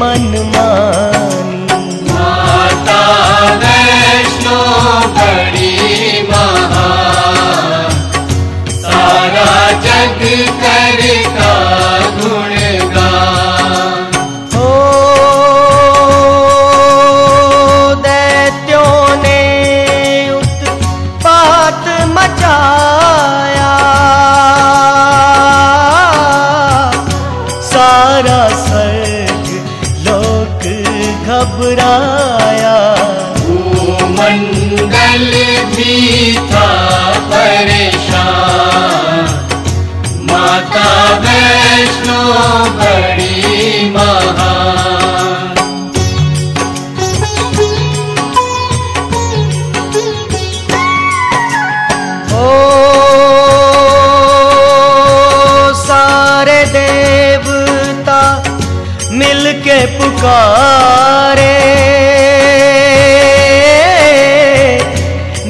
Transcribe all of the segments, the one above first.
மனு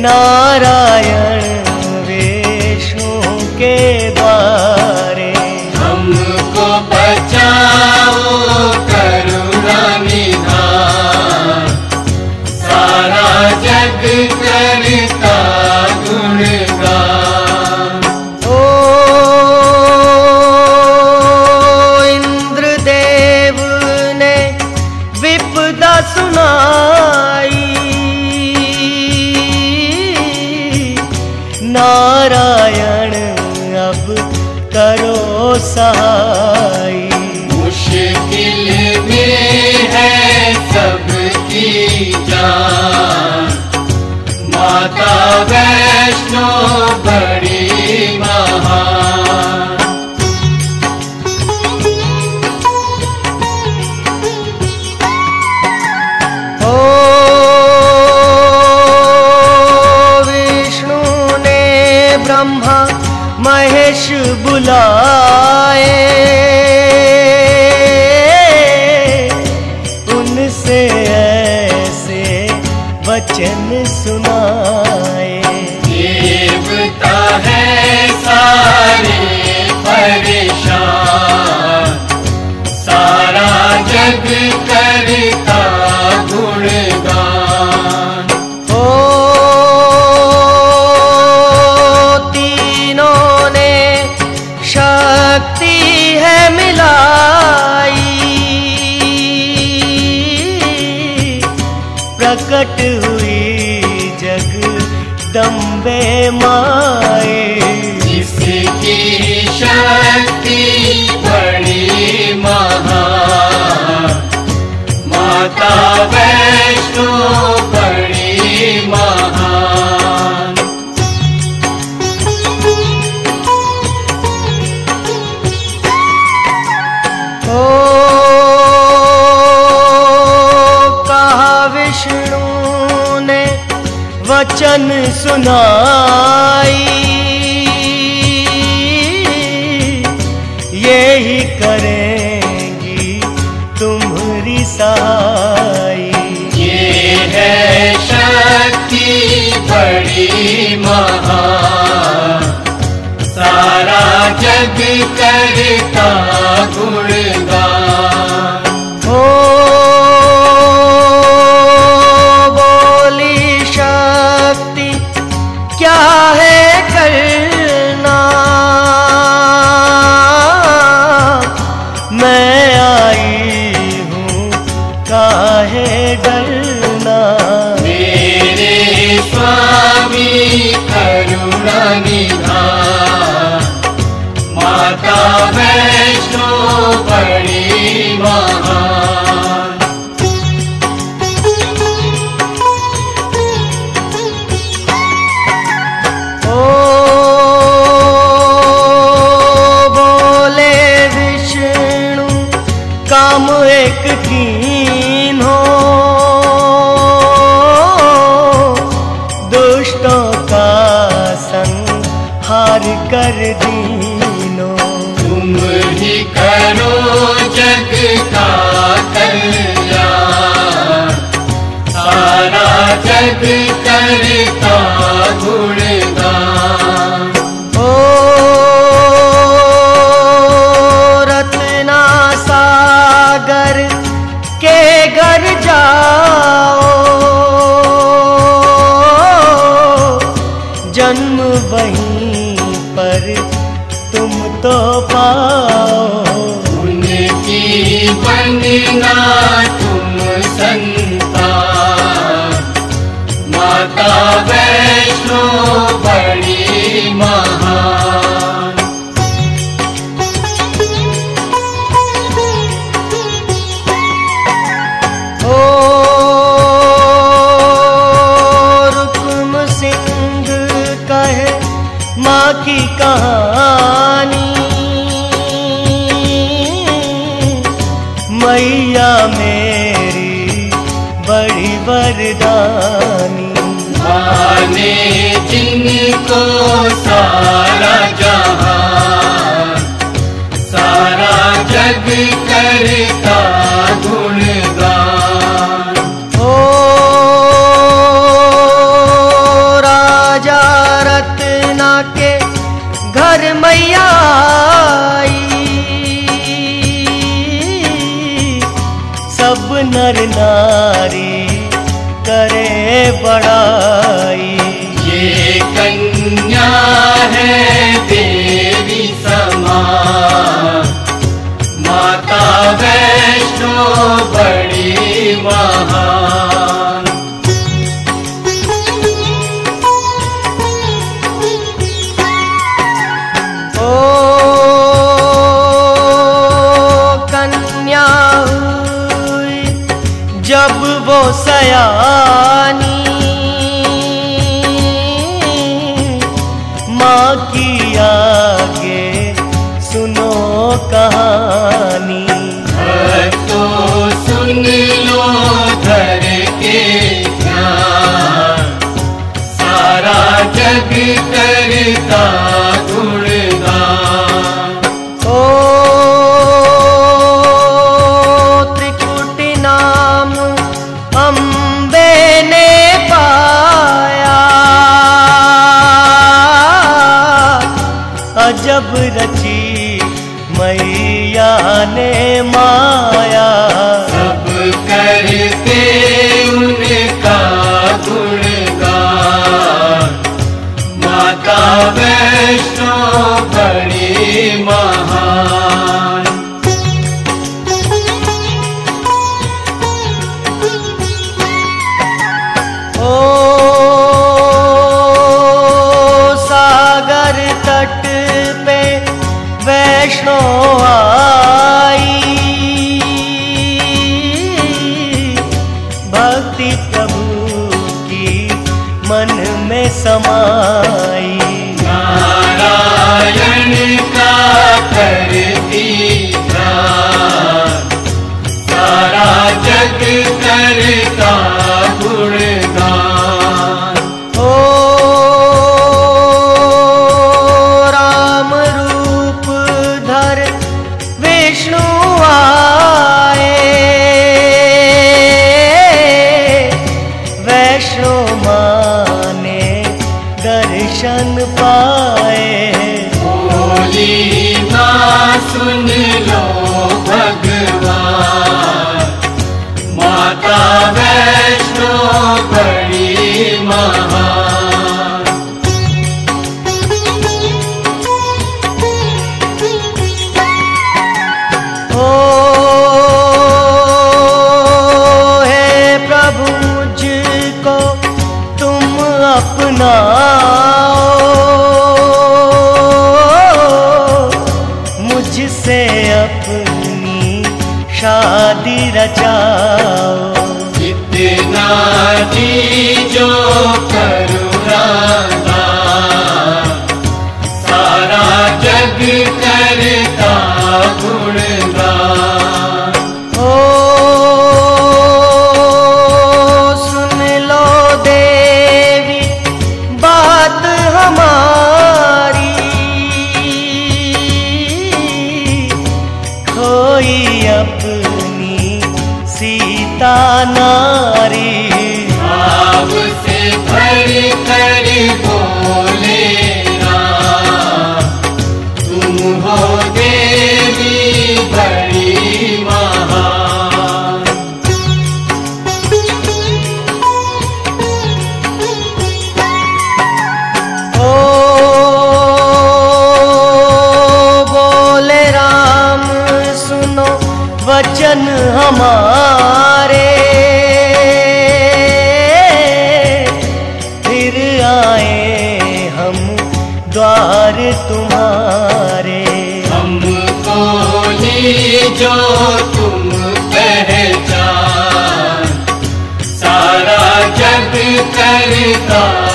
no. विष्णु ओ का विष्णु ने वचन सुना हम वहीं पर तुम तो पाओ। उनकी बनना तुम संता। माता वैष्णो बड़ी महा। जानी। माने सारा जहाँ सारा जग कर माता वैष्णो बड़ी महा। রাজা Lord.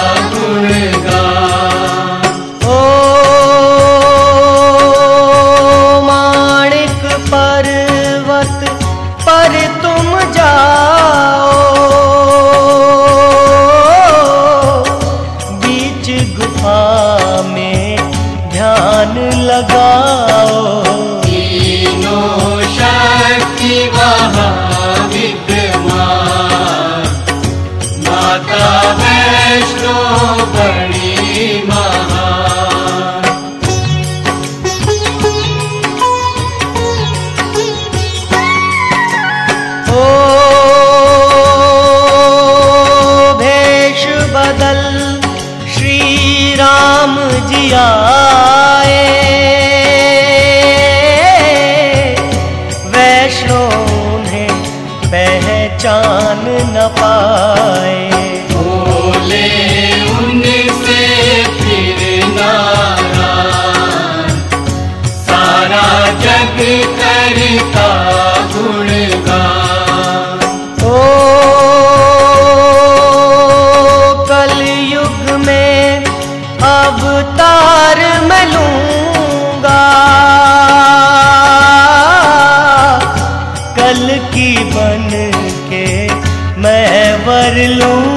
अवतार मैं कल की बन के मैं वर लूँ।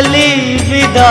चली विदा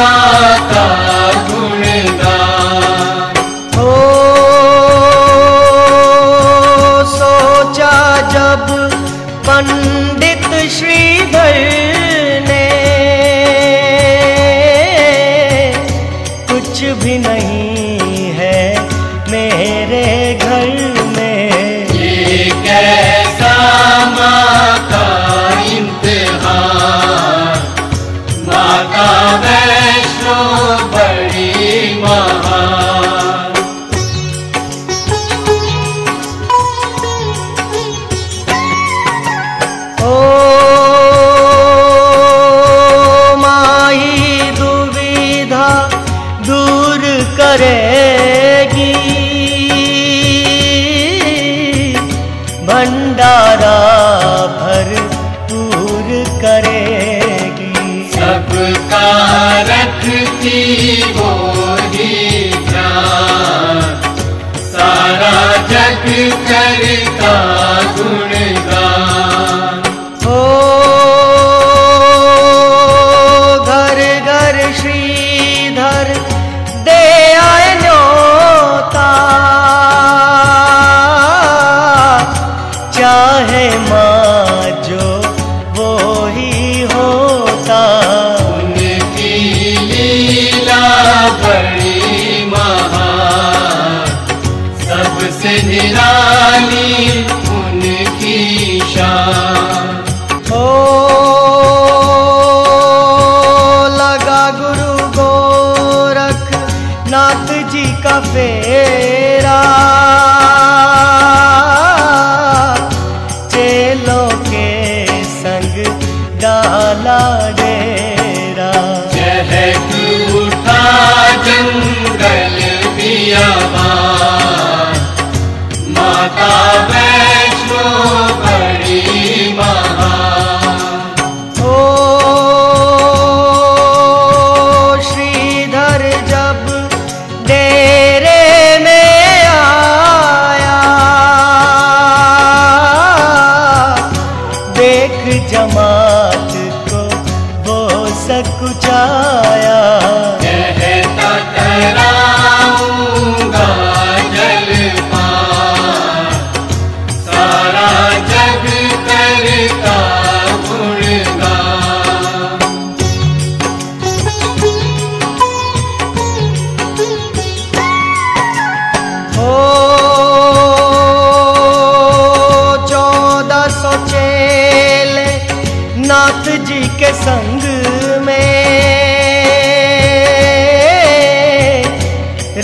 माता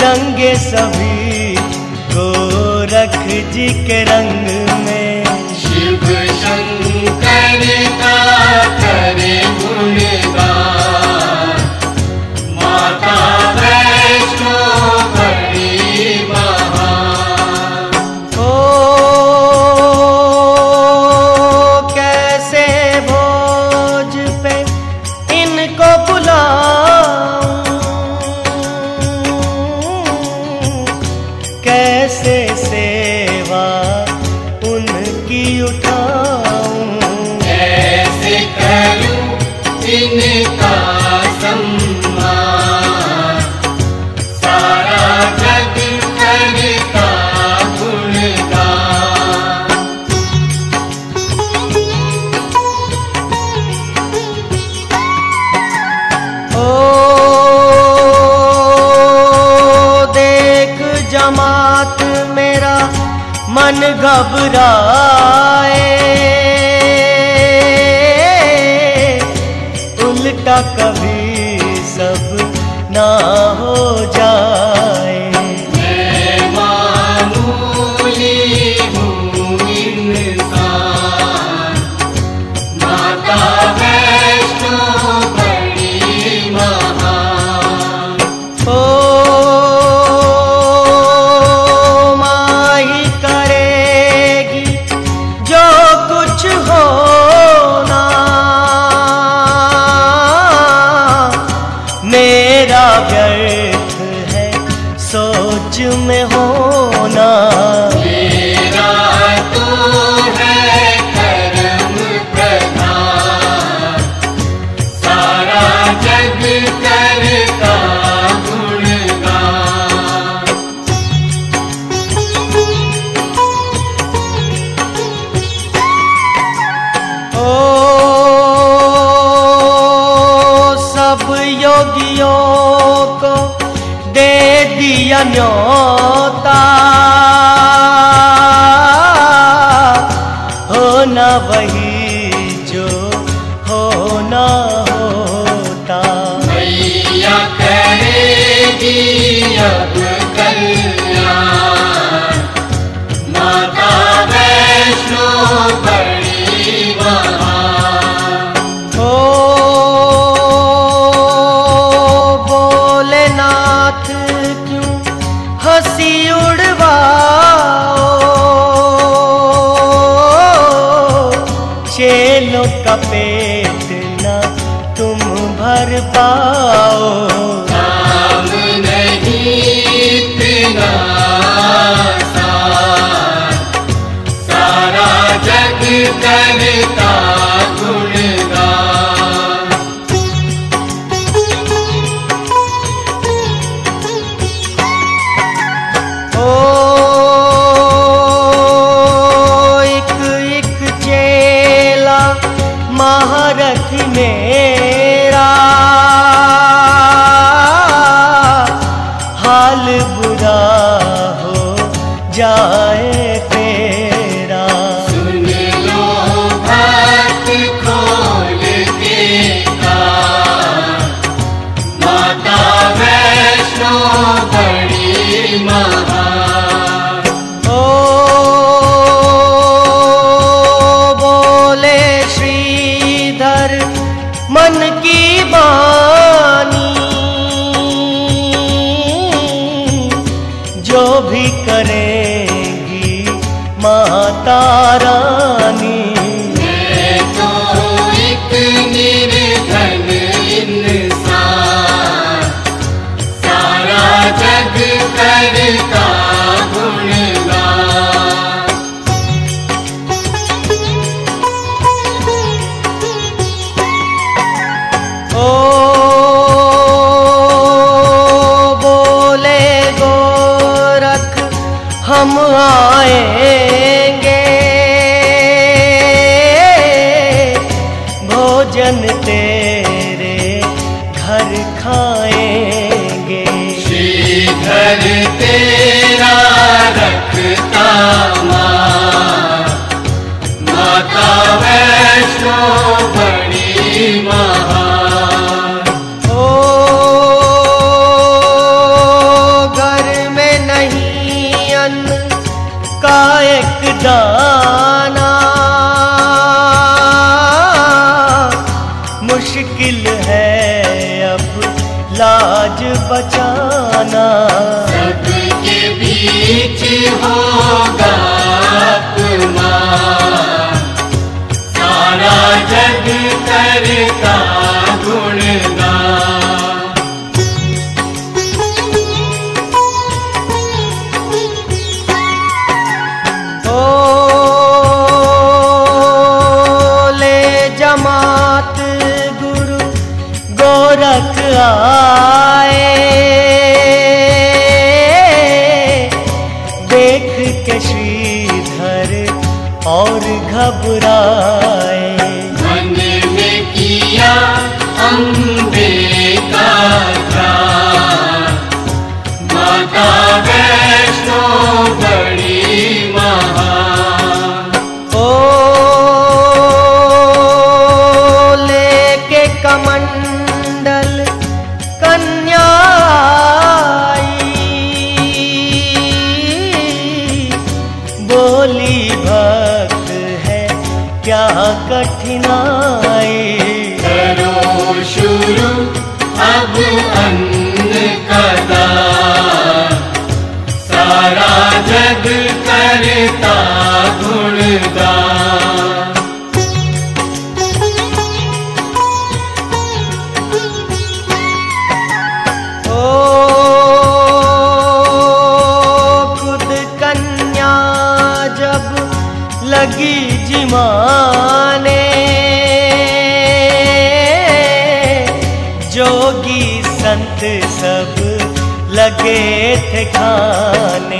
रंगे सभी गोरख जी के रंग Buddha भी करेंगी। माता रानी लगे थे खाने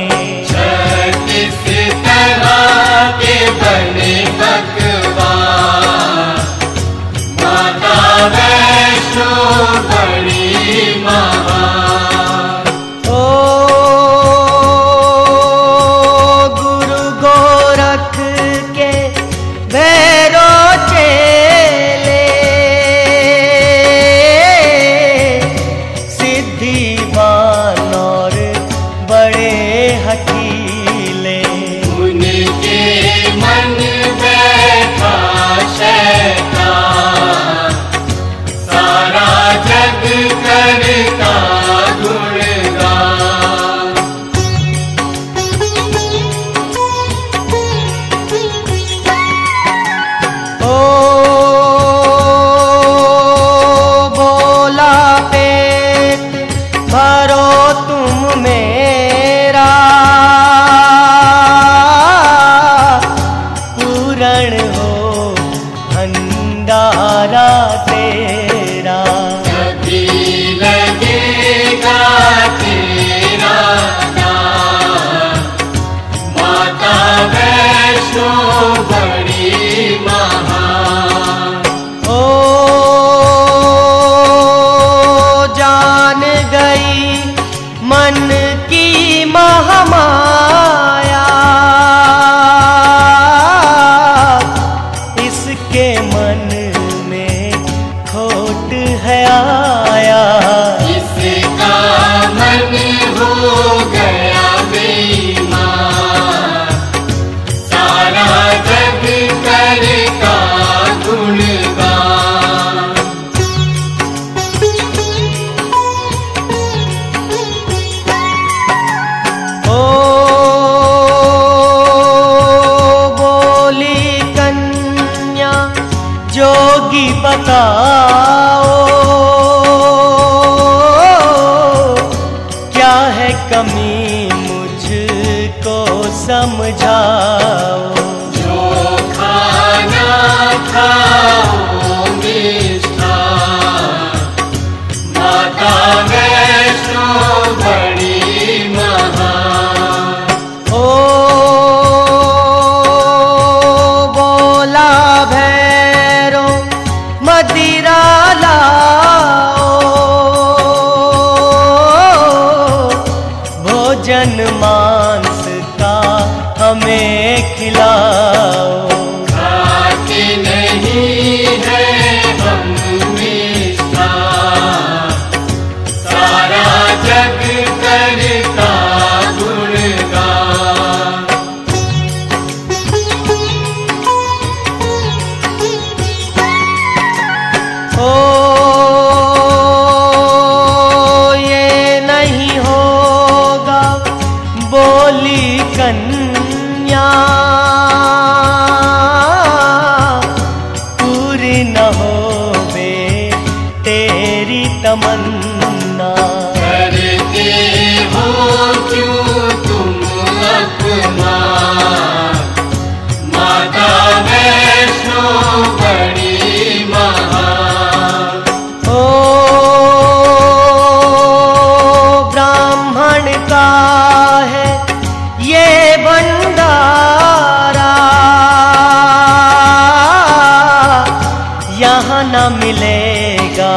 मिलेगा।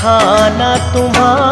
खाना तुम्हारा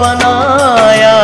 बनाया।